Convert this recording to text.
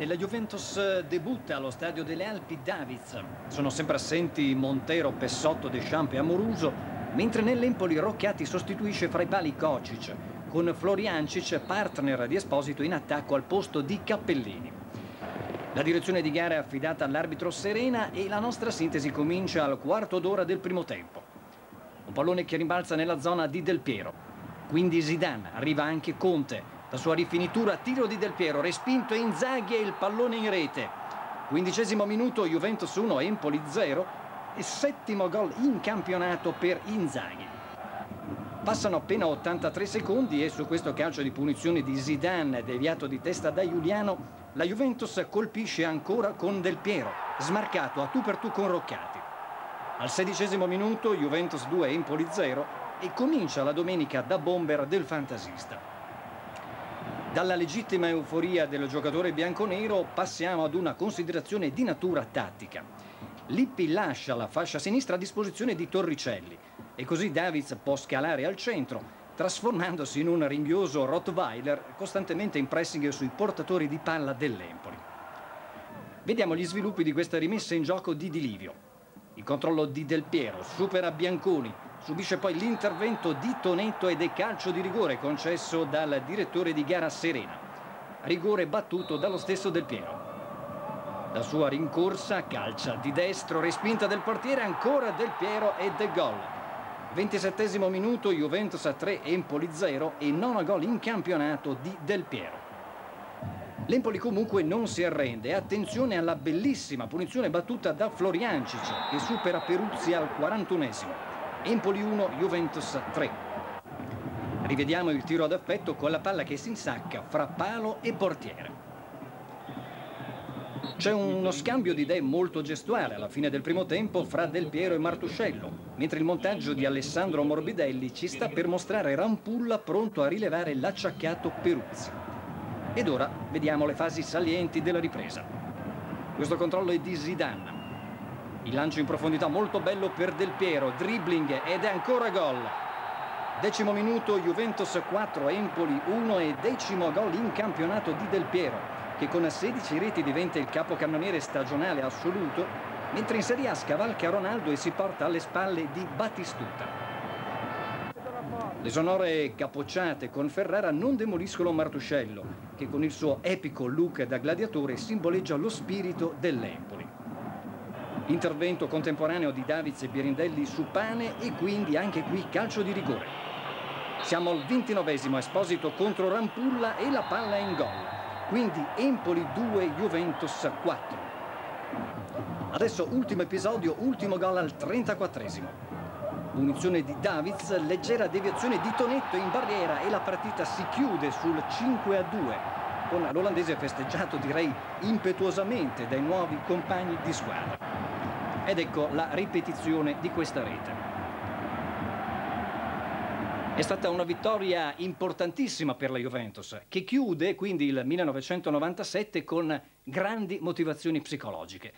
Nella Juventus eh, debutta allo stadio delle Alpi Davids. Sono sempre assenti Montero, Pessotto, Deschamps e Amoruso, mentre nell'Empoli Rocchiati sostituisce fra i pali Kocic, con Floriancic, partner di Esposito, in attacco al posto di Cappellini. La direzione di gara è affidata all'arbitro Serena e la nostra sintesi comincia al quarto d'ora del primo tempo. Un pallone che rimbalza nella zona di Del Piero. Quindi Zidane, arriva anche Conte, la sua rifinitura, tiro di Del Piero, respinto Inzaghi e il pallone in rete. Quindicesimo minuto, Juventus 1, Empoli 0 e settimo gol in campionato per Inzaghi. Passano appena 83 secondi e su questo calcio di punizione di Zidane, deviato di testa da Giuliano, la Juventus colpisce ancora con Del Piero, smarcato a tu per tu con Roccati. Al sedicesimo minuto, Juventus 2, Empoli 0 e comincia la domenica da bomber del fantasista. Dalla legittima euforia del giocatore bianconero passiamo ad una considerazione di natura tattica. Lippi lascia la fascia sinistra a disposizione di Torricelli e così Davids può scalare al centro, trasformandosi in un ringhioso Rottweiler costantemente in pressing sui portatori di palla dell'Empoli. Vediamo gli sviluppi di questa rimessa in gioco di Dilivio. Il controllo di Del Piero supera Bianconi, Subisce poi l'intervento di Tonetto ed è calcio di rigore concesso dal direttore di gara Serena. Rigore battuto dallo stesso Del Piero. La sua rincorsa, calcia di destro, respinta del portiere, ancora Del Piero e De gol. 27 minuto, Juventus a 3, Empoli 0 e nono gol in campionato di Del Piero. L'Empoli comunque non si arrende. Attenzione alla bellissima punizione battuta da Floriancic che supera Peruzzi al 41esimo. Empoli 1, Juventus 3. Rivediamo il tiro ad affetto con la palla che si insacca fra palo e portiere. C'è uno scambio di idee molto gestuale alla fine del primo tempo fra Del Piero e Martuscello, mentre il montaggio di Alessandro Morbidelli ci sta per mostrare Rampulla pronto a rilevare l'acciaccato Peruzzi. Ed ora vediamo le fasi salienti della ripresa. Questo controllo è di Zidane, il lancio in profondità molto bello per Del Piero, dribbling ed è ancora gol. Decimo minuto, Juventus 4, Empoli 1 e decimo gol in campionato di Del Piero, che con 16 reti diventa il capocannoniere stagionale assoluto, mentre in Serie A scavalca Ronaldo e si porta alle spalle di Battistuta. Le sonore capocciate con Ferrara non demoliscono Martuscello, che con il suo epico look da gladiatore simboleggia lo spirito dell'Empoli. Intervento contemporaneo di Davids e Birindelli su Pane e quindi anche qui calcio di rigore. Siamo al ventinovesimo Esposito contro Rampulla e la palla in gol. Quindi Empoli 2, Juventus 4. Adesso ultimo episodio, ultimo gol al 34esimo. Punizione di Davids, leggera deviazione di Tonetto in barriera e la partita si chiude sul 5 a 2 con l'olandese festeggiato direi impetuosamente dai nuovi compagni di squadra. Ed ecco la ripetizione di questa rete. È stata una vittoria importantissima per la Juventus, che chiude quindi il 1997 con grandi motivazioni psicologiche.